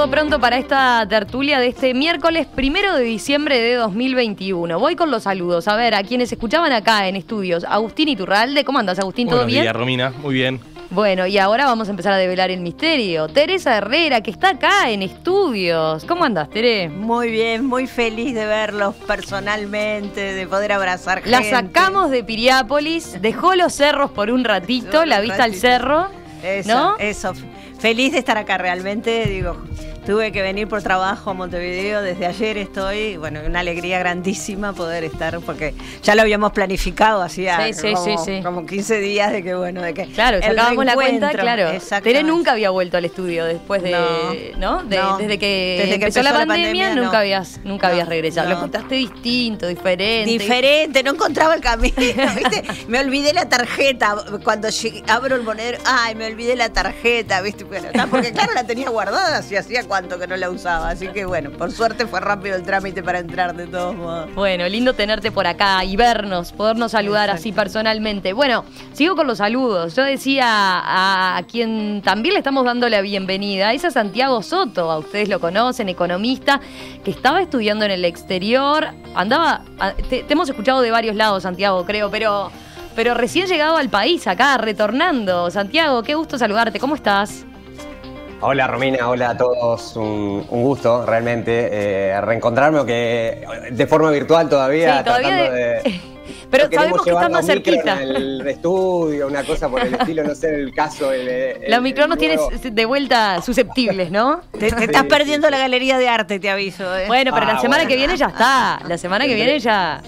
Todo pronto para esta tertulia de este miércoles primero de diciembre de 2021. Voy con los saludos. A ver, a quienes escuchaban acá en estudios. Agustín Iturralde, ¿cómo andas, Agustín? ¿Todo Buenos bien? días, Romina. Muy bien. Bueno, y ahora vamos a empezar a develar el misterio. Teresa Herrera, que está acá en estudios. ¿Cómo andas, Tere? Muy bien, muy feliz de verlos personalmente, de poder abrazar La sacamos de Piriápolis, dejó los cerros por un ratito, la vista al cerro. Eso, ¿no? eso. Feliz de estar acá realmente, digo. Tuve que venir por trabajo a Montevideo, desde ayer estoy, bueno, una alegría grandísima poder estar, porque ya lo habíamos planificado hacía Sí, sí, como, sí, sí. como 15 días de que, bueno, de que... Claro, sacábamos la cuenta, claro. Tere nunca había vuelto al estudio después de, ¿no? De- No. desde que Desde que empezó, la pandemia, nunca no. habías, nunca No, habías regresado. no. Lo contaste distinto, diferente. Diferente, no encontraba el camino, ¿viste? Me olvidé la tarjeta. Cuando llegué- abro el monedero, ay, me olvidé la tarjeta, ¿viste? Bueno, porque claro, la tenía guardada, si hacía cuánto que no la usaba. Así que bueno, por suerte fue rápido el trámite para entrar de todos modos. Bueno, lindo tenerte por acá y vernos, podernos saludar así personalmente. Bueno, sigo con los saludos. Yo decía a, a quien también le estamos dando la bienvenida, es a Santiago Soto, a ustedes lo conocen, economista, que estaba estudiando en el exterior, andaba, te, te hemos escuchado de varios lados, Santiago, creo, pero, pero recién llegado al país, acá, retornando. Santiago, qué gusto saludarte, ¿cómo estás? Hola Romina, hola a todos, un, un gusto realmente eh, reencontrarme, aunque de forma virtual todavía, Sí, todavía tratando de- de... Pero no sabemos que estás más cerquita. al estudio, una cosa por el estilo, no sé, en el caso... El, el- Los micrófonos el nuevo- tienes de vuelta susceptibles, ¿no? Te, estás sí, perdiendo sí. la galería de arte, te aviso. ¿eh? Bueno, pero Ah, la semana bueno. que viene ya está. La semana que viene ya.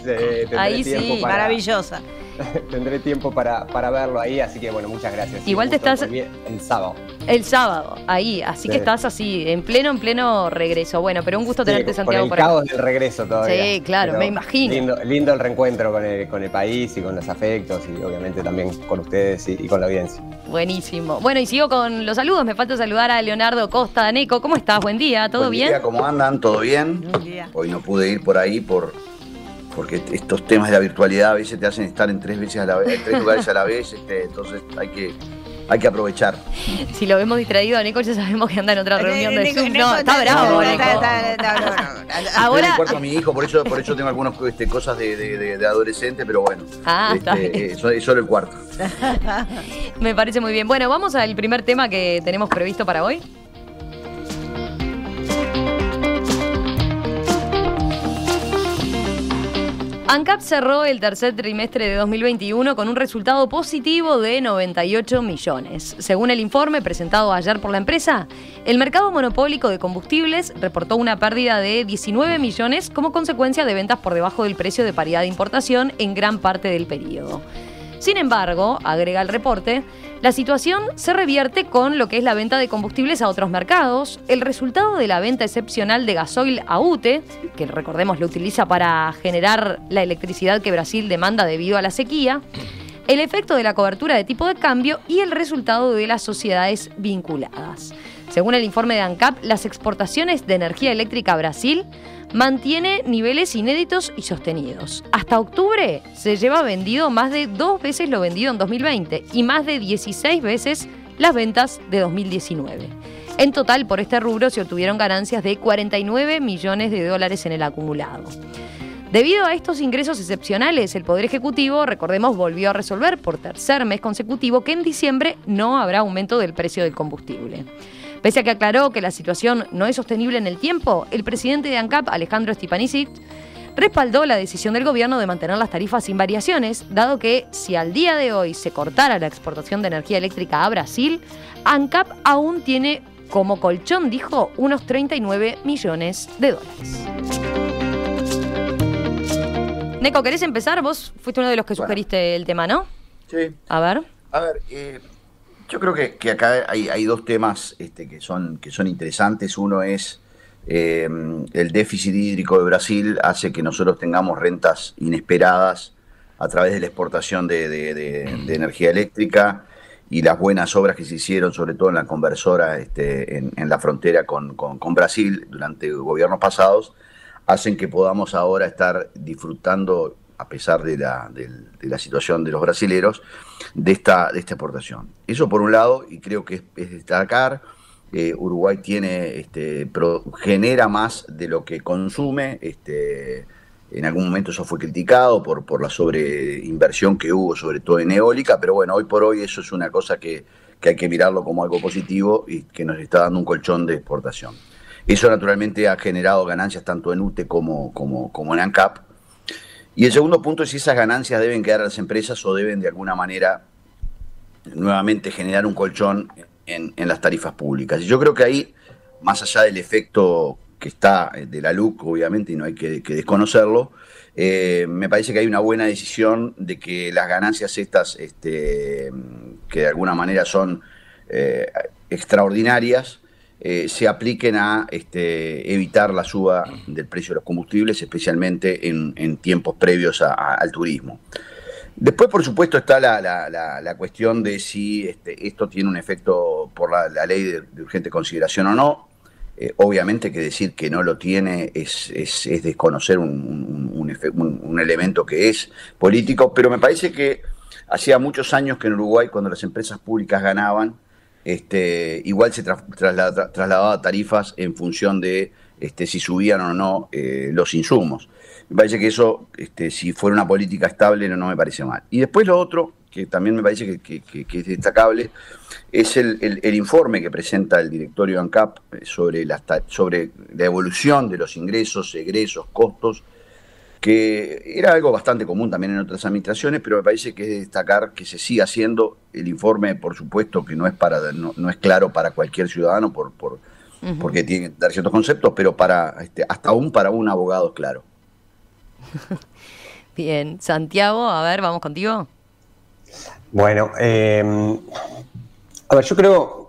Ahí sí. para- Maravillosa. Tendré tiempo para, para verlo ahí, así que bueno, muchas gracias. Igual te estás- El sábado. El sábado, ahí. Así que estás así, en pleno, en pleno regreso. Bueno, pero un gusto Sí, tenerte, con Santiago, el por caos del regreso todavía. Sí, claro, Pero me imagino. Lindo, lindo el reencuentro con el, con el país y con los afectos y obviamente también con ustedes y, y con la audiencia. Buenísimo. Bueno, y sigo con los saludos. Me falta saludar a Leonardo Costa Neco. ¿Cómo estás? Buen día, ¿todo Buen bien? día, ¿Cómo andan? ¿Todo bien? Buen día. Hoy no pude ir por ahí por porque estos temas de la virtualidad a veces te hacen estar en tres veces a la vez, en tres lugares a la vez, este, entonces hay que hay que aprovechar. Si lo vemos distraído a Neco, ya sabemos que anda en otra reunión de Nico- Zoom. Nico No, está bravo, en Ahora. el cuarto de mi hijo, por eso, por eso tengo algunas este, cosas de, de- de- de adolescente, pero bueno. Ah, está este, bien. eh, es solo el cuarto. Me parece muy bien. Bueno, vamos al primer tema que tenemos previsto para hoy. ANCAP cerró el tercer trimestre de 2021 con un resultado positivo de 98 millones. Según el informe presentado ayer por la empresa, el mercado monopólico de combustibles reportó una pérdida de 19 millones como consecuencia de ventas por debajo del precio de paridad de importación en gran parte del periodo. Sin embargo, agrega el reporte, la situación se revierte con lo que es la venta de combustibles a otros mercados, el resultado de la venta excepcional de gasoil a UTE, que recordemos lo utiliza para generar la electricidad que Brasil demanda debido a la sequía, el efecto de la cobertura de tipo de cambio y el resultado de las sociedades vinculadas. Según el informe de ANCAP, las exportaciones de energía eléctrica a Brasil mantiene niveles inéditos y sostenidos. Hasta octubre se lleva vendido más de dos veces lo vendido en 2020 y más de 16 veces las ventas de 2019. En total, por este rubro se obtuvieron ganancias de 49 millones de dólares en el acumulado. Debido a estos ingresos excepcionales, el Poder Ejecutivo, recordemos, volvió a resolver por tercer mes consecutivo que en diciembre no habrá aumento del precio del combustible. Pese a que aclaró que la situación no es sostenible en el tiempo, el presidente de ANCAP, Alejandro Stipanisic, respaldó la decisión del gobierno de mantener las tarifas sin variaciones, dado que si al día de hoy se cortara la exportación de energía eléctrica a Brasil, ANCAP aún tiene como colchón, dijo, unos 39 millones de dólares. Neco, ¿querés empezar? Vos fuiste uno de los que Bueno. sugeriste el tema, ¿no? Sí. A ver. A ver, eh, yo creo que, que acá hay, dos temas este, que, son, que son interesantes. Uno es eh, el déficit hídrico de Brasil hace que nosotros tengamos rentas inesperadas a través de la exportación de, energía eléctrica y las buenas obras que se hicieron, sobre todo en la conversora este, en, la frontera con- con Brasil durante gobiernos pasados, hacen que podamos ahora estar disfrutando, a pesar de la, de la situación de los brasileros, de esta, de esta exportación. Eso por un lado, y creo que es, es destacar, eh, Uruguay tiene, este, genera más de lo que consume. Este, en algún momento eso fue criticado por, por la sobreinversión que hubo, sobre todo en eólica, pero bueno, hoy por hoy eso es una cosa que, hay que mirarlo como algo positivo y que nos está dando un colchón de exportación. Eso naturalmente ha generado ganancias tanto en UTE como, como en ANCAP. Y el segundo punto es si esas ganancias deben quedar a las empresas o deben de alguna manera nuevamente generar un colchón en, las tarifas públicas. Y yo creo que ahí, más allá del efecto que está eh, de la LUC, obviamente, y no hay que, desconocerlo, eh, me parece que hay una buena decisión de que las ganancias estas, este, que de alguna manera son eh, extraordinarias, se apliquen a este, evitar la suba del precio de los combustibles, especialmente en, tiempos previos al turismo. Después, por supuesto, está la, cuestión de si este, esto tiene un efecto por la, ley de, urgente consideración o no. Eh, obviamente que decir que no lo tiene es, desconocer un, elemento que es político, pero me parece que hacía muchos años que en Uruguay, cuando las empresas públicas ganaban, este, igual se trasladaba tarifas en función de este, si subían o no eh, los insumos. Me parece que eso, este, si fuera una política estable, no, me parece mal. Y después lo otro, que también me parece que, es destacable, es el, informe que presenta el directorio ANCAP sobre la, sobre la evolución de los ingresos, egresos, costos, que era algo bastante común también en otras administraciones, pero me parece que es destacar que se sigue haciendo. El informe, por supuesto, que no es, para, no, es claro para cualquier ciudadano por, por, porque tiene que dar ciertos conceptos, pero para este, hasta aún para un abogado es claro. Bien, Santiago, a ver, vamos contigo. Bueno, em, a ver, yo creo,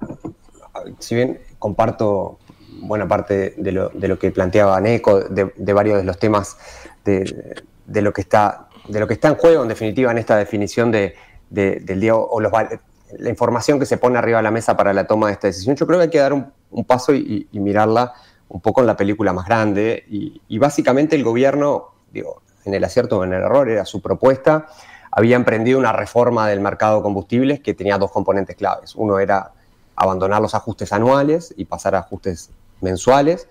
si bien comparto buena parte de lo, de lo que planteaba Neco, de, varios de los temas de, lo que está, de lo que está en juego, en definitiva, en esta definición de, del día o la información que se pone arriba de la mesa para la toma de esta decisión, yo creo que hay que dar un, paso y, mirarla un poco en la película más grande. Y, y básicamente el gobierno digo, en el acierto o en el error, era su propuesta, había emprendido una reforma del mercado de combustibles que tenía dos componentes claves. Uno era abandonar los ajustes anuales y pasar a ajustes mensuales.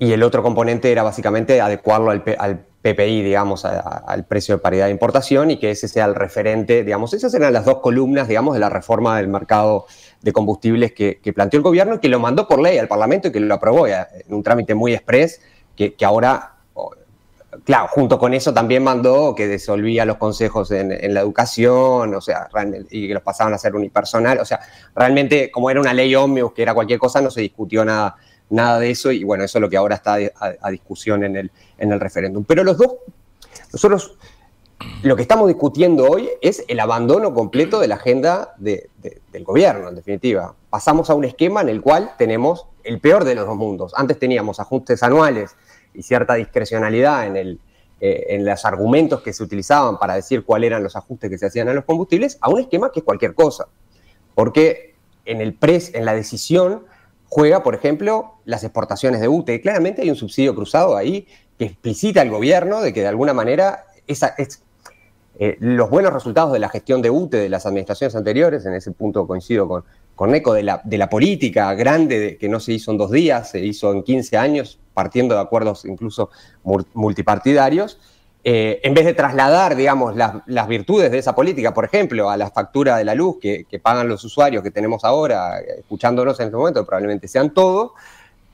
Y el otro componente era básicamente adecuarlo al, PPI, digamos, al precio de paridad de importación y que ese sea el referente, digamos, esas eran las dos columnas, digamos, de la reforma del mercado de combustibles que, planteó el gobierno y que lo mandó por ley al Parlamento y que lo aprobó en un trámite muy express que, que ahora claro, junto con eso también mandó que disolvía los consejos en, la educación, o sea, y que los pasaban a ser unipersonal. O sea, realmente, como era una ley ómnibus, que era cualquier cosa, no se discutió nada, nada de eso, y bueno, eso es lo que ahora está a, discusión en el, en el referéndum. Pero los dos, nosotros lo que estamos discutiendo hoy es el abandono completo de la agenda del gobierno, en definitiva. Pasamos a un esquema en el cual tenemos el peor de los dos mundos. Antes teníamos ajustes anuales y cierta discrecionalidad en, el, eh, en los argumentos que se utilizaban para decir cuáles eran los ajustes que se hacían a los combustibles, a un esquema que es cualquier cosa. Porque en, el pres, en la decisión juega, por ejemplo, las exportaciones de UTE. Claramente hay un subsidio cruzado ahí que explicita al gobierno de que de alguna manera eh, los buenos resultados de la gestión de UTE de las administraciones anteriores, en ese punto coincido con, con ECO, de la, de la política grande que no se hizo en dos días, se hizo en 15 años, partiendo de acuerdos incluso multipartidarios, eh, en vez de trasladar, digamos, las, virtudes de esa política, por ejemplo, a la factura de la luz que, pagan los usuarios que tenemos ahora, escuchándonos en este momento, probablemente sean todos,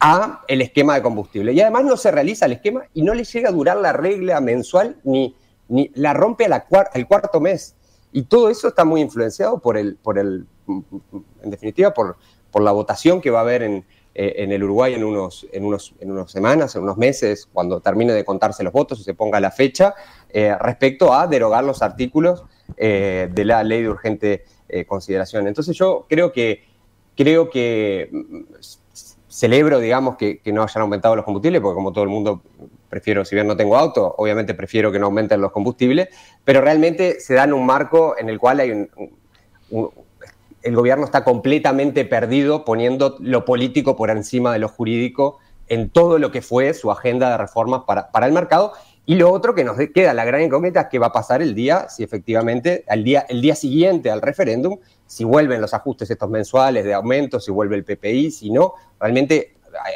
a el esquema de combustible. Y además no se realiza el esquema y no le llega a durar la regla mensual ni, ni la rompe a la el cuarto mes. Y todo eso está muy influenciado por el, por el en definitiva, por, por la votación que va a haber en, en el Uruguay en unos, en, unos, en unas semanas, en unos meses, cuando termine de contarse los votos y se ponga la fecha, eh, respecto a derogar los artículos eh, de la ley de urgente consideración. Entonces yo creo que, creo que mm, celebro, digamos, que, no hayan aumentado los combustibles, porque como todo el mundo prefiero, si bien no tengo auto, obviamente prefiero que no aumenten los combustibles, pero realmente se dan un marco en el cual hay un el gobierno está completamente perdido poniendo lo político por encima de lo jurídico en todo lo que fue su agenda de reformas para, para el mercado, Y lo otro que nos queda, la gran incógnita, es qué va a pasar el día, si efectivamente, día, el día siguiente al referéndum, si vuelven los ajustes estos mensuales de aumento, si vuelve el PPI, si no, realmente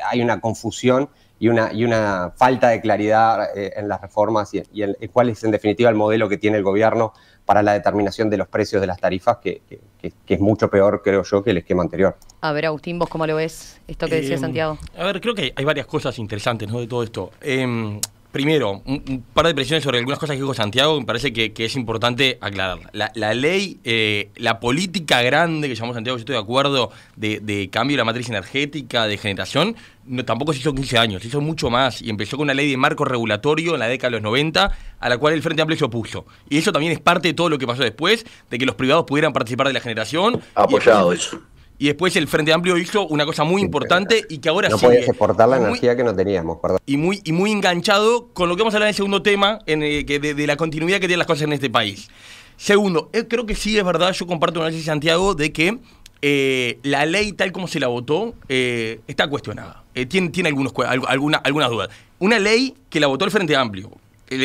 hay una confusión y una, y una falta de claridad eh, en las reformas y, en, cuál es en definitiva el modelo que tiene el gobierno para la determinación de los precios de las tarifas, que, es mucho peor, creo yo, que el esquema anterior. A ver, Agustín, ¿vos cómo lo ves? Esto que decía eh, Santiago. A ver, creo que hay, varias cosas interesantes ¿no? de todo esto. Em, Primero, un, par de presiones sobre algunas cosas que dijo Santiago, me parece que, es importante aclarar. La, ley, eh, la política grande que llamamos Santiago, yo estoy de acuerdo, de, cambio de la matriz energética, de generación, no, tampoco se hizo 15 años, se hizo mucho más y empezó con una ley de marco regulatorio en la década de los 90 a la cual el Frente Amplio se opuso. Y eso también es parte de todo lo que pasó después, de que los privados pudieran participar de la generación. apoyado eso y después el Frente Amplio hizo una cosa muy importante y que ahora no podías exportar la energía que no teníamos, perdón. Y muy, y muy enganchado con lo que vamos a hablar en el segundo tema, en que de, la continuidad que tienen las cosas en este país. Segundo, eh, creo que sí es verdad, yo comparto con análisis de Santiago de que eh, la ley tal como se la votó eh, está cuestionada. tiene, tiene algunos, alguna, algunas dudas. Una ley que la votó el Frente Amplio.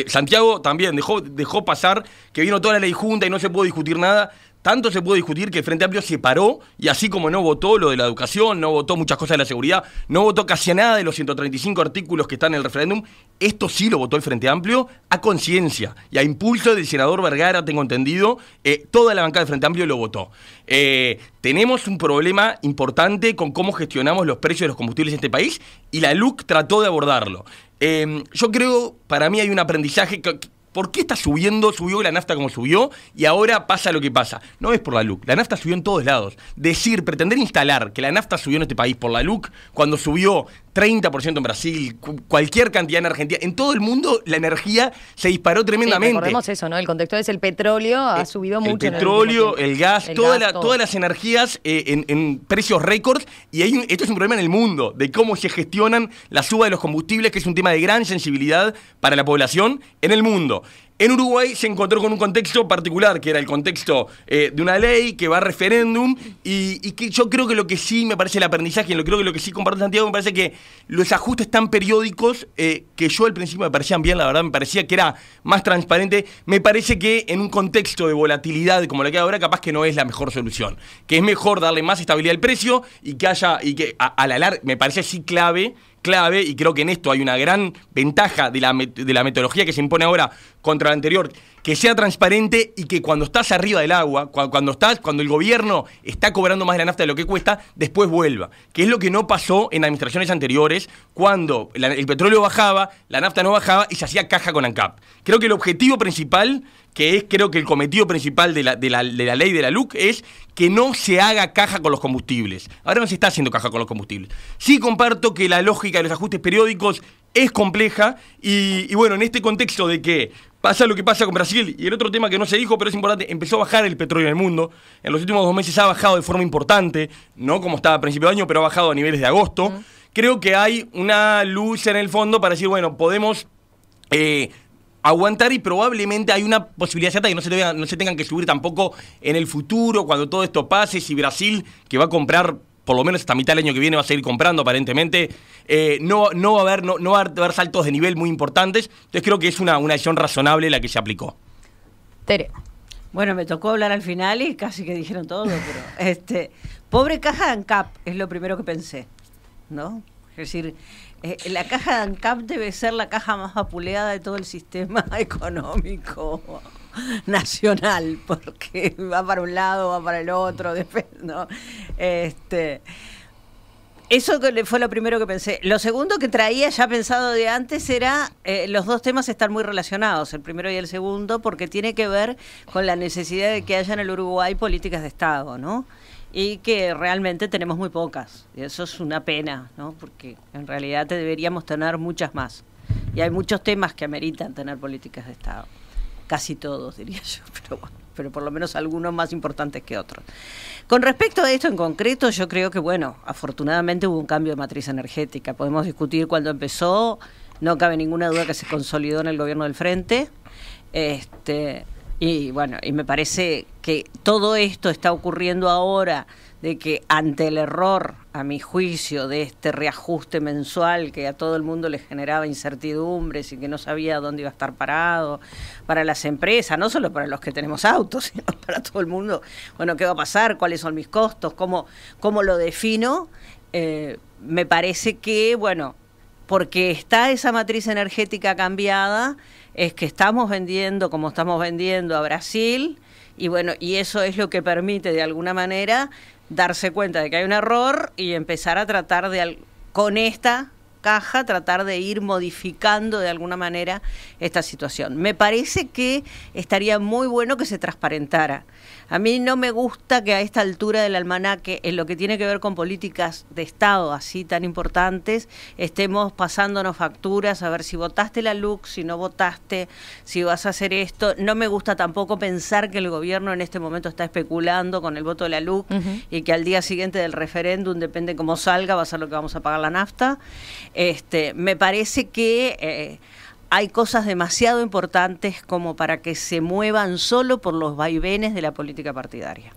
Santiago también dejó, dejó pasar que vino toda la ley junta y no se pudo discutir nada. Tanto se puede discutir que el Frente Amplio se paró y así como no votó lo de la educación, no votó muchas cosas de la seguridad, no votó casi nada de los 135 artículos que están en el referéndum, esto sí lo votó el Frente Amplio a conciencia y a impulso del senador Vergara, tengo entendido, eh, toda la bancada del Frente Amplio lo votó. Eh, tenemos un problema importante con cómo gestionamos los precios de los combustibles en este país y la LUC trató de abordarlo. Eh, yo creo, para mí hay un aprendizaje que, ¿Por qué está subiendo? Subió la nafta como subió y ahora pasa lo que pasa. No es por la LUC, la nafta subió en todos lados. Decir, pretender instalar que la nafta subió en este país por la LUC, cuando subió 30% en Brasil, cualquier cantidad en Argentina. En todo el mundo la energía se disparó tremendamente. Sí, recordemos eso, ¿no? El contexto es el petróleo ha eh, subido mucho. El petróleo, el, gas, todas las energías eh, en, precios récords. Y hay esto es un problema en el mundo, de cómo se gestionan la suba de los combustibles, que es un tema de gran sensibilidad para la población en el mundo. En Uruguay se encontró con un contexto particular, que era el contexto eh, de una ley que va a referéndum, y, que yo creo que lo que sí me parece el aprendizaje, lo creo que lo que sí comparto Santiago, me parece que los ajustes tan periódicos, eh, que yo al principio me parecían bien, la verdad, me parecía que era más transparente, me parece que en un contexto de volatilidad como la que hay ahora, capaz que no es la mejor solución. Que es mejor darle más estabilidad al precio y que haya, y que a, la larga, me parece así clave clave, y creo que en esto hay una gran ventaja de la, de la metodología que se impone ahora contra la anterior, que sea transparente y que cuando estás arriba del agua, cuando, estás, cuando el gobierno está cobrando más de la nafta de lo que cuesta, después vuelva. Que es lo que no pasó en administraciones anteriores, cuando el petróleo bajaba, la nafta no bajaba y se hacía caja con ANCAP. Creo que el objetivo principal que es creo que el cometido principal de la, de la, ley de la LUC es que no se haga caja con los combustibles. Ahora no se está haciendo caja con los combustibles. Sí comparto que la lógica de los ajustes periódicos es compleja y, bueno, en este contexto de que pasa lo que pasa con Brasil y el otro tema que no se dijo pero es importante, empezó a bajar el petróleo en el mundo. En los últimos dos meses ha bajado de forma importante, no como estaba a principio de año, pero ha bajado a niveles de agosto. Creo que hay una luz en el fondo para decir, bueno, podemos... Eh, aguantar y probablemente hay una posibilidad cierta que no se, no se tengan que subir tampoco en el futuro, cuando todo esto pase, si Brasil, que va a comprar por lo menos hasta mitad del año que viene va a seguir comprando aparentemente, eh, no, no, va a haber, no, va a haber saltos de nivel muy importantes, entonces creo que es una, una decisión razonable la que se aplicó. Tere. Bueno, me tocó hablar al final y casi que dijeron todo, pero este, pobre caja de ANCAP es lo primero que pensé, ¿no? Es decir, eh, la caja de ANCAP debe ser la caja más vapuleada de todo el sistema económico nacional, porque va para un lado, va para el otro, ¿no? Este, eso fue lo primero que pensé. Lo segundo que traía ya pensado de antes era, eh, los dos temas están muy relacionados, el primero y el segundo, porque tiene que ver con la necesidad de que haya en el Uruguay políticas de Estado, ¿no? y que realmente tenemos muy pocas. Y eso es una pena, ¿no? Porque en realidad deberíamos tener muchas más. Y hay muchos temas que ameritan tener políticas de Estado. Casi todos, diría yo, pero pero por lo menos algunos más importantes que otros. Con respecto a esto en concreto, yo creo que, bueno, afortunadamente hubo un cambio de matriz energética. Podemos discutir cuándo empezó, no cabe ninguna duda que se consolidó en el gobierno del Frente. Este, y bueno, y me parece que todo esto está ocurriendo ahora, de que ante el error, a mi juicio, de este reajuste mensual que a todo el mundo le generaba incertidumbres y que no sabía dónde iba a estar parado, para las empresas, no solo para los que tenemos autos, sino para todo el mundo, bueno, ¿qué va a pasar? ¿Cuáles son mis costos? ¿Cómo, cómo lo defino? Eh, me parece que, bueno, porque está esa matriz energética cambiada, es que estamos vendiendo como estamos vendiendo a Brasil, y bueno, y eso es lo que permite de alguna manera darse cuenta de que hay un error y empezar a tratar de, con esta caja, tratar de ir modificando de alguna manera esta situación. Me parece que estaría muy bueno que se transparentara. A mí no me gusta que a esta altura del almanaque, en lo que tiene que ver con políticas de Estado así tan importantes, estemos pasándonos facturas a ver si votaste la LUC, si no votaste, si vas a hacer esto. No me gusta tampoco pensar que el gobierno en este momento está especulando con el voto de la LUC y que al día siguiente del referéndum, depende cómo salga, va a ser lo que vamos a pagar la nafta. Este, me parece que... Eh, hay cosas demasiado importantes como para que se muevan solo por los vaivenes de la política partidaria.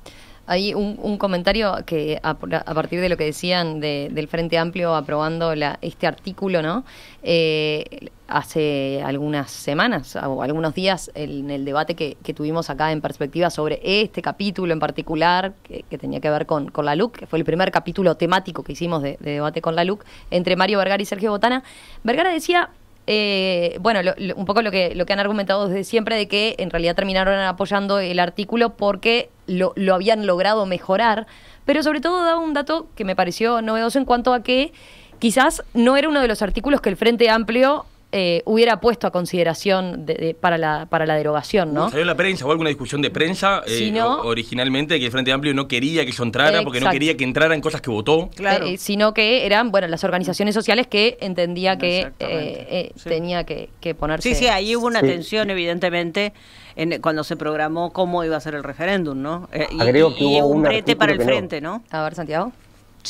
Hay un, comentario que a, partir de lo que decían del Frente Amplio aprobando este artículo, ¿no? Eh, hace algunas semanas o algunos días en el debate que, tuvimos acá en perspectiva sobre este capítulo en particular que, tenía que ver con, la LUC, que fue el primer capítulo temático que hicimos de, de debate con la LUC entre Mario Vergara y Sergio Botana. Vergara decía eh, bueno, un poco lo que, lo que han argumentado desde siempre de que en realidad terminaron apoyando el artículo porque lo, lo habían logrado mejorar, pero sobre todo da un dato que me pareció novedoso en cuanto a que quizás no era uno de los artículos que el Frente Amplio eh, hubiera puesto a consideración para, la, para la derogación, ¿no? ¿Salió la prensa o alguna discusión de prensa eh, originalmente que el Frente Amplio no quería que eso entrara porque no quería que entrara en cosas que votó? Claro. Eh, sino que eran, bueno, las organizaciones sociales que entendía que tenía que, ponerse... Sí, sí, ahí hubo una tensión, evidentemente, en, cuando se programó cómo iba a ser el referéndum, ¿no? y, un brete para el Frente, ¿no? A ver, Santiago.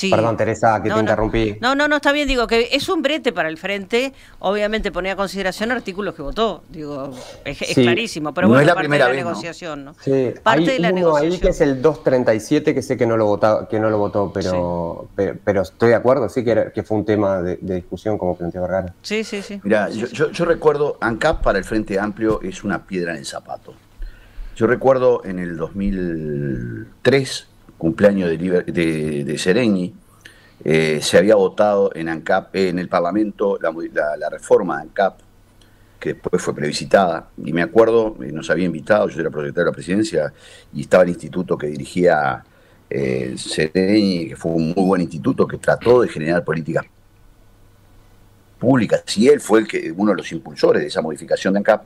Perdón, Teresa, que te interrumpí. No, no, no, está bien, digo que es un brete para el frente. Obviamente ponía a consideración artículos que votó, digo, es, clarísimo, pero bueno, es la parte de la negociación, ¿no? Sí, parte hay de la uno ahí que es el 237, que sé que no lo votó, que no lo votó pero, pero, estoy de acuerdo, sí que, que fue un tema de, discusión como planteó Vergara. Sí, sí, sí. Mira, yo, yo, yo recuerdo, ANCAP para el Frente Amplio es una piedra en el zapato. Yo recuerdo en el 2003 cumpleaños de, de, de Sereni, eh, se había votado en ANCAP, en el Parlamento la, reforma de ANCAP, que después fue plebiscitada. Y me acuerdo, eh, nos había invitado, yo era proyector de la presidencia, y estaba el instituto que dirigía eh, Sereni, que fue un muy buen instituto que trató de generar políticas públicas. Y él fue el que, uno de los impulsores de esa modificación de ANCAP.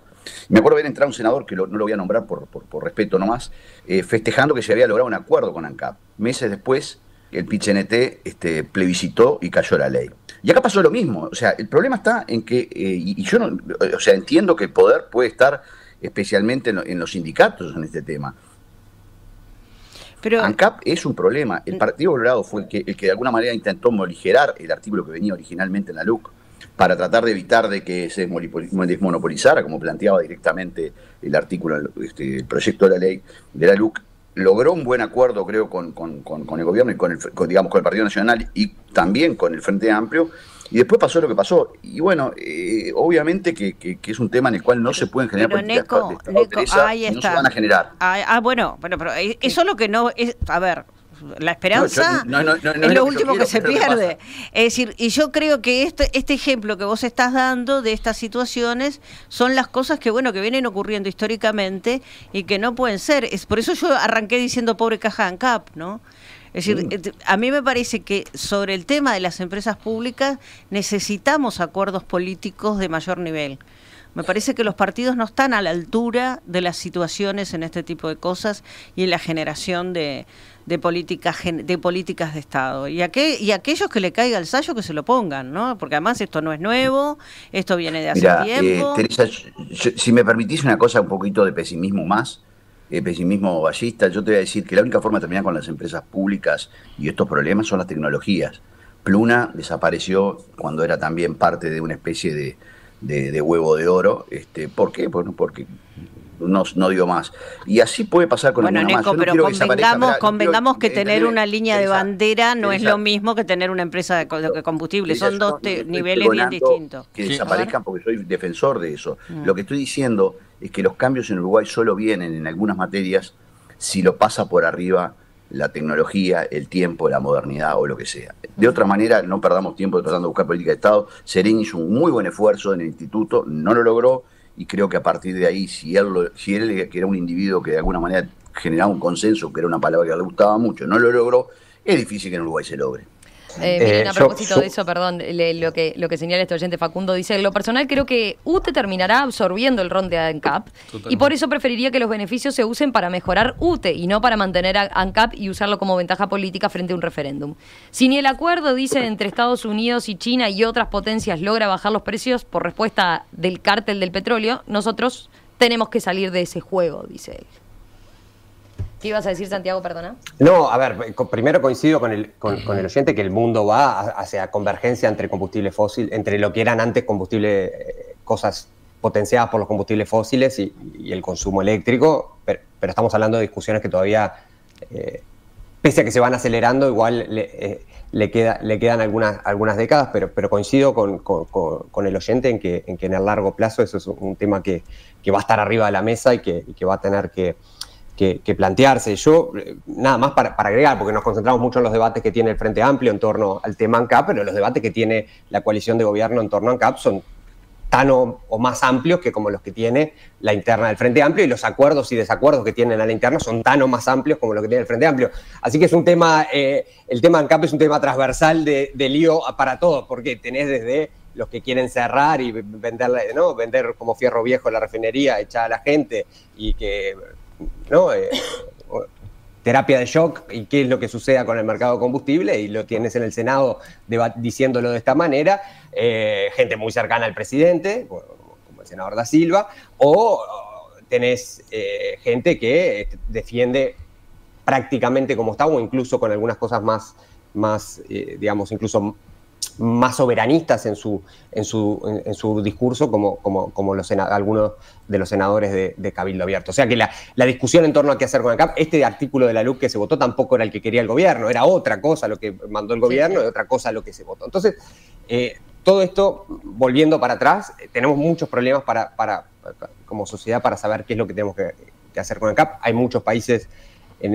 Me acuerdo haber entrado un senador, que no lo voy a nombrar por, por, respeto nomás, eh, festejando que se había logrado un acuerdo con ANCAP. Meses después, el PICNT este, plebiscitó y cayó la ley. Y acá pasó lo mismo. O sea, el problema está en que, eh, y, yo no, o sea, entiendo que el poder puede estar especialmente en, los sindicatos en este tema. Pero, ANCAP es un problema. El Partido Colorado fue el que, el que de alguna manera intentó moligerar el artículo que venía originalmente en la LUC para tratar de evitar de que se desmonopolizara, como planteaba directamente el artículo, este, el proyecto de la ley de la LUC, logró un buen acuerdo, creo, con, el gobierno y con el, digamos, con el Partido Nacional y también con el Frente Amplio. Y después pasó lo que pasó. Y bueno, eh, obviamente que, es un tema en el cual no se pueden generar políticas de no se van a generar. Ah, ah, bueno, bueno, pero eso es lo que no es, a ver, la esperanza es lo último que, se pierde. Es decir, y yo creo que este, este ejemplo que vos estás dando de estas situaciones son las cosas que, bueno, que vienen ocurriendo históricamente y que no pueden ser. Es por eso yo arranqué diciendo pobre caja ANCAP, ¿no? Es decir, eh, a mí me parece que sobre el tema de las empresas públicas necesitamos acuerdos políticos de mayor nivel. Me parece que los partidos no están a la altura de las situaciones en este tipo de cosas y en la generación de, de políticas de políticas de Estado. Y, y aquellos que le caiga el sallo que se lo pongan, ¿no? Porque además esto no es nuevo, esto viene de hace eh, tiempo. Teresa, si me permitís una cosa, un poquito de pesimismo más, eh, pesimismo ballista, yo te voy a decir que la única forma de terminar con las empresas públicas y estos problemas son las tecnologías. Pluna desapareció cuando era también parte de una especie de, de, huevo de oro. Este, ¿Por qué? Bueno, porque no, no digo más. Y así puede pasar con bueno, alguna Nico, pero convengamos, convengamos que tener una línea de bandera no es lo mismo que tener una empresa de, combustible, son dos niveles bien distintos. Que desaparezcan porque soy defensor de eso. Mm. Lo que estoy diciendo es que los cambios en Uruguay solo vienen en algunas materias si lo pasa por arriba la tecnología, el tiempo, la modernidad o lo que sea. De otra manera, no perdamos tiempo tratando de buscar política de Estado. Serén hizo un muy buen esfuerzo en el instituto, no lo logró y creo que a partir de ahí, si él, si él que era un individuo que de alguna manera generaba un consenso, que era una palabra que le gustaba mucho, no lo logró, es difícil que en Uruguay se logre. Eh, miren, eh, a propósito de eso, perdón, lo, que, lo que señala este oyente Facundo dice, en lo personal creo que UTE terminará absorbiendo el ron de ANCAP y por eso preferiría que los beneficios se usen para mejorar UTE y no para mantener a ANCAP y usarlo como ventaja política frente a un referéndum. Si ni el acuerdo, dice, entre Estados Unidos y China y otras potencias logra bajar los precios por respuesta del cártel del petróleo, nosotros tenemos que salir de ese juego, dice él. ¿Qué ibas a decir, Santiago, perdona? No, a ver, primero coincido con el, con, el oyente que el mundo va hacia convergencia entre combustible fósil, entre lo que eran antes combustible, eh, cosas potenciadas por los combustibles fósiles y, el consumo eléctrico, pero, estamos hablando de discusiones que todavía, eh, pese a que se van acelerando, igual le, eh, queda, le quedan algunas, algunas décadas, pero, pero coincido con, el oyente en que, en que en el largo plazo eso es un tema que, va a estar arriba de la mesa y que, y que va a tener que que, plantearse. Yo, eh, nada más para, agregar, porque nos concentramos mucho en los debates que tiene el Frente Amplio en torno al tema ANCAP, pero los debates que tiene la coalición de gobierno en torno a ANCAP son tan o, más amplios que como los que tiene la interna del Frente Amplio y los acuerdos y desacuerdos que tienen a la interna son tan o más amplios como los que tiene el Frente Amplio. Así que es un tema, eh, el tema ANCAP es un tema transversal de, lío para todos, porque tenés desde los que quieren cerrar y vender, ¿no? vender como fierro viejo la refinería, echar a la gente y que ¿no? Eh, terapia de shock y qué es lo que suceda con el mercado de combustible y lo tienes en el Senado diciéndolo de esta manera, eh, gente muy cercana al presidente, como el senador da Silva, o tenés eh, gente que defiende prácticamente como está o incluso con algunas cosas más, más digamos, incluso más soberanistas en su, en su, en, su discurso como, como, como los algunos de los senadores de, Cabildo Abierto. O sea que la, discusión en torno a qué hacer con el CAP, este artículo de la LUC que se votó tampoco era el que quería el gobierno, era otra cosa lo que mandó el gobierno y otra cosa lo que se votó. Entonces, eh, todo esto, volviendo para atrás, eh, tenemos muchos problemas para, para, como sociedad para saber qué es lo que tenemos que, hacer con el CAP. Hay muchos países en,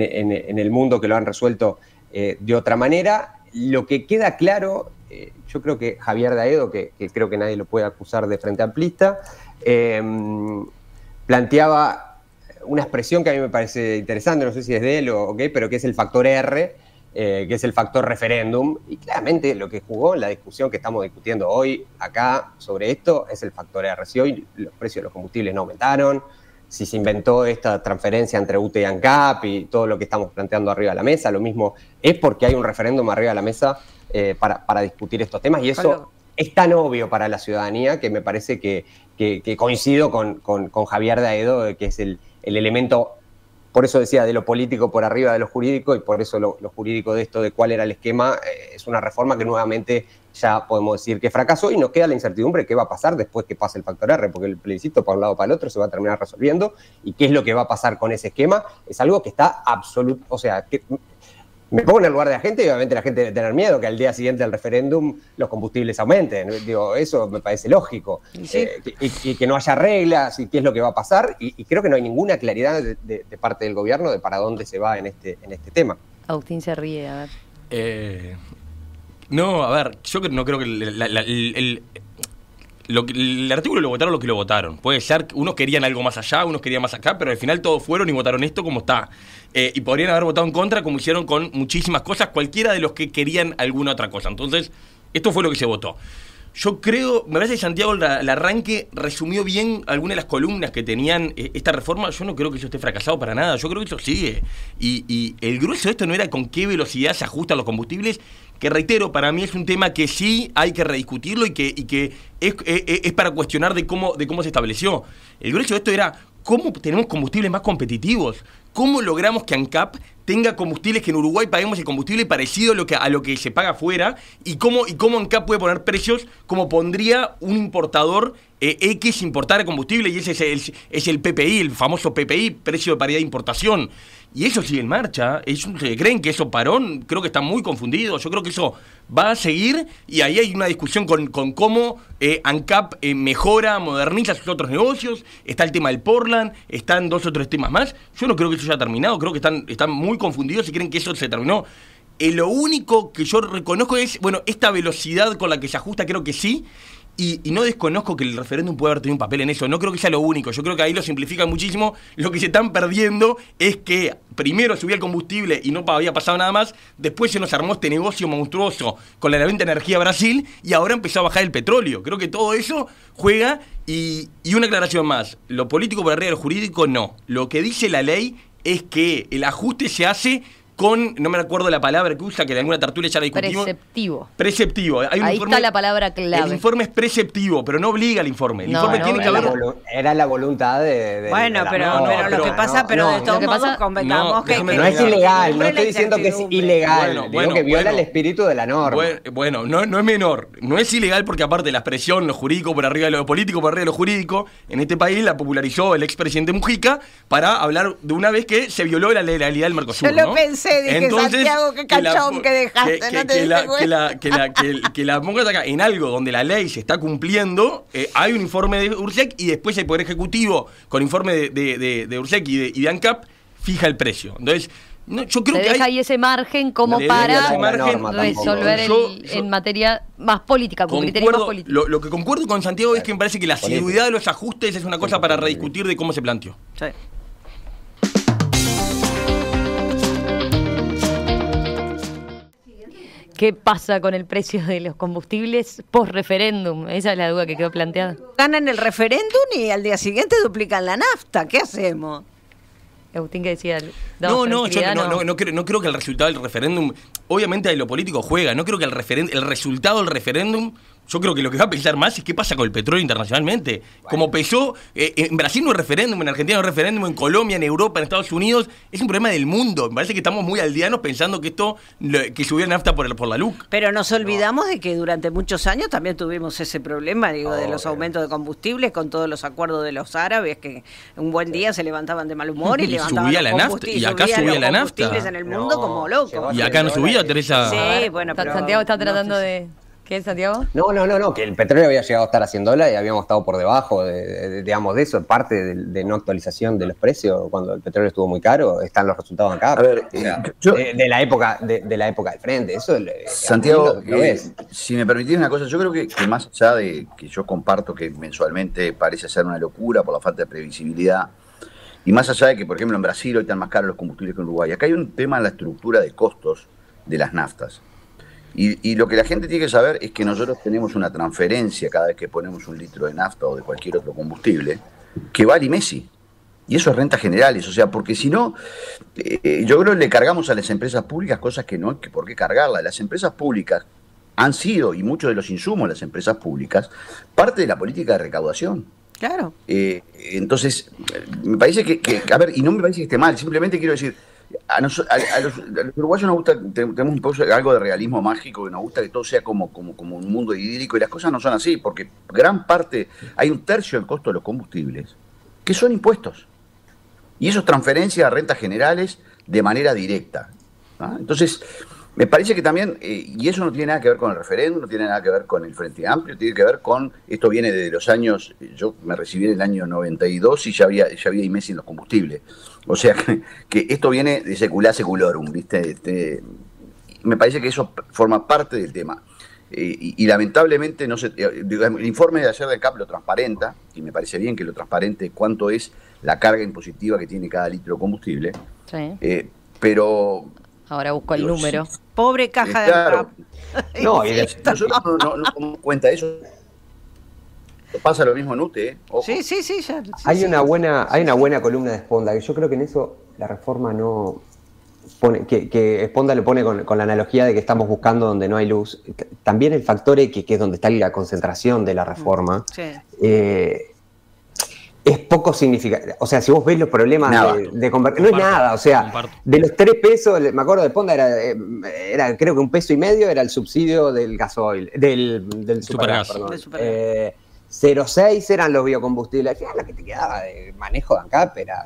el mundo que lo han resuelto eh, de otra manera. Lo que queda claro eh, yo creo que Javier Daedo, que, que, creo que nadie lo puede acusar de frente amplista, eh, planteaba una expresión que a mí me parece interesante, no sé si es de él o qué, pero que es el factor R, eh, que es el factor referéndum, y claramente lo que jugó en la discusión que estamos discutiendo hoy acá sobre esto es el factor R. Si hoy los precios de los combustibles no aumentaron, si se inventó esta transferencia entre UTE y ANCAP y todo lo que estamos planteando arriba de la mesa, lo mismo es porque hay un referéndum arriba de la mesa eh, para, discutir estos temas. Y eso es tan obvio para la ciudadanía que me parece que, coincido con, Javier Daedo, que es el, elemento, por eso decía, de lo político por arriba de lo jurídico y por eso lo, jurídico de esto de cuál era el esquema, eh, es una reforma que nuevamente ya podemos decir que fracasó y nos queda la incertidumbre qué va a pasar después que pase el factor R, porque el plebiscito por un lado para el otro se va a terminar resolviendo y qué es lo que va a pasar con ese esquema, es algo que está absoluto, o sea, que me pongo en el lugar de la gente y obviamente la gente debe tener miedo que al día siguiente del referéndum los combustibles aumenten. Digo, eso me parece lógico. Eh, y, que no haya reglas y qué es lo que va a pasar. Y, creo que no hay ninguna claridad de, parte del gobierno de para dónde se va en este, en este tema. Agustín se ríe, a ver. Eh, no, a ver, yo no creo que el, el artículo lo votaron los que lo votaron. Puede ser, unos querían algo más allá, unos querían más acá, pero al final todos fueron y votaron esto como está. Eh, y podrían haber votado en contra como hicieron con muchísimas cosas, cualquiera de los que querían alguna otra cosa. Entonces, esto fue lo que se votó. Yo creo, me parece que Santiago arranque resumió bien algunas de las columnas que tenían eh, esta reforma. Yo no creo que eso esté fracasado para nada. Yo creo que eso sigue. Y, el grueso de esto no era con qué velocidad se ajustan los combustibles, que reitero, para mí es un tema que sí hay que rediscutirlo y que, y que es, es, para cuestionar de cómo, de cómo se estableció. El grueso de esto era cómo tenemos combustibles más competitivos, ¿cómo logramos que ANCAP tenga combustibles que en Uruguay paguemos el combustible parecido a lo que, a lo que se paga afuera y cómo, y cómo ANCAP puede poner precios como pondría un importador eh, X importar combustible y ese es el, es el PPI, el famoso PPI, precio de paridad de importación. Y eso sigue en marcha. ¿Creen que eso paró? Creo que están muy confundidos. Yo creo que eso va a seguir y ahí hay una discusión con, cómo eh, ANCAP eh, mejora, moderniza sus otros negocios. Está el tema del Portland, están dos o tres temas más. Yo no creo que eso haya terminado. Creo que están, están muy confundidos y creen que eso se terminó. Eh, lo único que yo reconozco es, bueno, esta velocidad con la que se ajusta, creo que sí. Y, no desconozco que el referéndum puede haber tenido un papel en eso. No creo que sea lo único. Yo creo que ahí lo simplifican muchísimo. Lo que se están perdiendo es que primero subía el combustible y no había pasado nada más. Después se nos armó este negocio monstruoso con la venta de energía a Brasil y ahora empezó a bajar el petróleo. Creo que todo eso juega. Y, y una aclaración más. Lo político por arriba de lo jurídico, no. Lo que dice la ley es que el ajuste se hace con, no me acuerdo la palabra que usa, que en alguna tertulia ya la discutimos. Preceptivo. Preceptivo. Ahí está la palabra clave. El informe es preceptivo, pero no obliga al informe. El informe tiene que haber... Era la voluntad de... bueno, pero, pero, lo que pasa, pero de todos modos convengamos que, No es ilegal, no estoy diciendo que es ilegal, digo que viola el espíritu de la norma. Bueno, no, no es menor. No es ilegal porque aparte la expresión, lo jurídico por arriba de lo político, por arriba de lo jurídico, en este país la popularizó el expresidente Mujica para hablar de una vez que se violó la legalidad del Mercosur. Yo lo pensé dije, Santiago, qué cachón que, dejaste, que, no te la, que, la, que, la, pongas acá en algo donde la ley se está cumpliendo, eh, hay un informe de URSEC y después el Poder Ejecutivo, con informe de, de, de, URSEC y de, y de ANCAP, fija el precio. Entonces, no, yo creo que deja ahí ese margen como para resolver en materia más política, con criterios más políticos. Lo, lo, que concuerdo con Santiago es que me parece que la asiduidad de los ajustes es una cosa para rediscutir de cómo se planteó. Sí. ¿Qué pasa con el precio de los combustibles post referéndum? Esa es la duda que quedó planteada. Ganan el referéndum y al día siguiente duplican la nafta. ¿Qué hacemos? Agustín que decía. No, no, yo no, no, creo, no creo que el resultado del referéndum. Obviamente ahí lo político juega. No creo que el, el resultado del referéndum yo creo que lo que va a pensar más es qué pasa con el petróleo internacionalmente. Como pesó, eh, en Brasil no hay referéndum, en Argentina no hay referéndum, en Colombia, en Europa, en Estados Unidos, es un problema del mundo. Me parece que estamos muy aldeanos pensando que esto, que subiera nafta por, por la luz. Pero nos olvidamos de que durante muchos años también tuvimos ese problema, digo, de los aumentos de combustibles con todos los acuerdos de los árabes que un buen día se levantaban de mal humor y, levantaban subía la nafta y acá subía la nafta. en el mundo como locos. Y acá no subía, Teresa. Sí, bueno, pero Santiago está tratando de ¿Qué, Santiago? No, no, no, no, que el petróleo había llegado a estar a 100 dólares y habíamos estado por debajo, de, digamos, de eso, parte de, no actualización de los precios cuando el petróleo estuvo muy caro, están los resultados acá. A ver, de, la época, de, la época del frente, eso Santiago, eh, si me permitís una cosa, yo creo que, más allá de que yo comparto que mensualmente parece ser una locura por la falta de previsibilidad, y más allá de que, por ejemplo, en Brasil hoy están más caros los combustibles que en Uruguay, acá hay un tema en la estructura de costos de las naftas. Y, lo que la gente tiene que saber es que nosotros tenemos una transferencia cada vez que ponemos un litro de nafta o de cualquier otro combustible que vale Messi. Y eso es renta generales, o sea, porque si no, eh, yo creo que le cargamos a las empresas públicas cosas que no hay que por qué cargarlas. Las empresas públicas han sido, y muchos de los insumos de las empresas públicas, parte de la política de recaudación. Claro. Eh, entonces, me parece que, que, a ver, y no me parece que esté mal, simplemente quiero decir, a, los, uruguayos nos gusta, tenemos un poco algo de realismo mágico, que nos gusta que todo sea como, como, como un mundo idílico y las cosas no son así, porque gran parte, hay un tercio del costo de los combustibles que son impuestos. Y eso es transferencia a rentas generales de manera directa. Entonces, me parece que también, eh, y eso no tiene nada que ver con el referéndum, no tiene nada que ver con el Frente Amplio, tiene que ver con, esto viene de los años, yo me recibí en el año 92 y ya había, ya había IMES en los combustibles. O sea, que, esto viene de secular seculorum, ¿viste? Este, me parece que eso forma parte del tema. Eh, y, lamentablemente no se, eh, el informe de ayer del CAP lo transparenta, y me parece bien que lo transparente cuánto es la carga impositiva que tiene cada litro de combustible. Sí. pero Ahora busco el número. Pobre caja de claro. No, y nosotros no, no, cuenta eso. Pasa lo mismo en UTE. ¿eh? Sí, sí, sí, hay, una buena, hay una buena columna de Esponda, que yo creo que en eso la reforma no. Pone, que, que Esponda le pone con, la analogía de que estamos buscando donde no hay luz. También el factor X, que es donde está la concentración de la reforma. Sí. Eh, es poco significativo. O sea, si vos ves los problemas de, convertir, no es nada. O sea, de los tres pesos, me acuerdo de Ponda, era, eh, era, creo que un peso y medio era el subsidio del gasoil, del, del supergas, perdón. 0,6 eran los biocombustibles. Al final lo que te quedaba de manejo de ANCAP era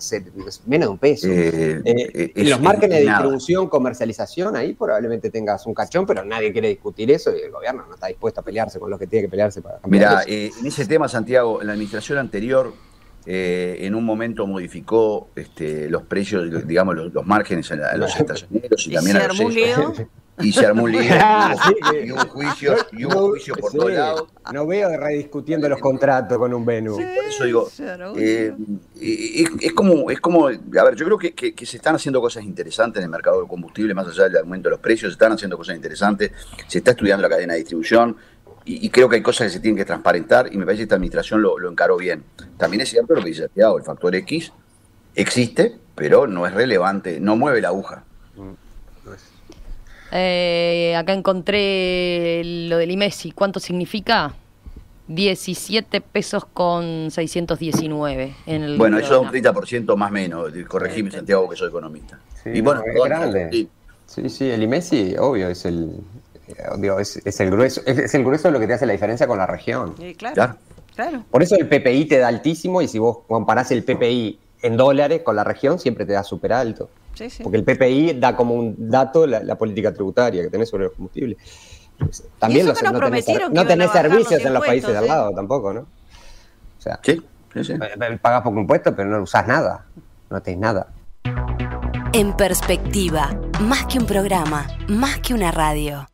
menos de un peso. Eh, eh, los márgenes de distribución, comercialización, ahí probablemente tengas un cachón, pero nadie quiere discutir eso y el gobierno no está dispuesto a pelearse con lo que tiene que pelearse para cambiar. Mira, en ese tema, Santiago, en la administración anterior eh, en un momento modificó este, los precios, digamos, los, márgenes a, los estacioneros y, también a los y se armó un lío. Y un juicio, y un juicio por todos lados. No veo de rediscutiendo los contratos con un Venus. por eso digo, eh, es, como, es como, a ver, yo creo que, que, se están haciendo cosas interesantes en el mercado del combustible, más allá del aumento de los precios, se están haciendo cosas interesantes, se está estudiando la cadena de distribución, y, creo que hay cosas que se tienen que transparentar y me parece que esta administración lo, lo encaró bien. También es cierto lo que dice Santiago, el factor X existe, pero no es relevante, no mueve la aguja. Eh, acá encontré lo del IMESI. ¿Cuánto significa? 17 pesos con 619. En el bueno, eso es un 30% más menos. Corregime, Santiago, que soy economista. y bueno, es grande. Sí. sí, el IMESI, obvio, es el, es, el grueso, es, el grueso de lo que te hace la diferencia con la región. claro, claro. Por eso el PPI te da altísimo y si vos comparás el PPI en dólares con la región, siempre te da súper alto. Porque el PPI da como un dato la, política tributaria que tenés sobre los combustibles. También no, tenés, servicios en los países de al lado tampoco, ¿no? O sea, sí, sí, pagas poco impuesto, pero no usás nada. No tenés nada. En perspectiva, más que un programa, más que una radio.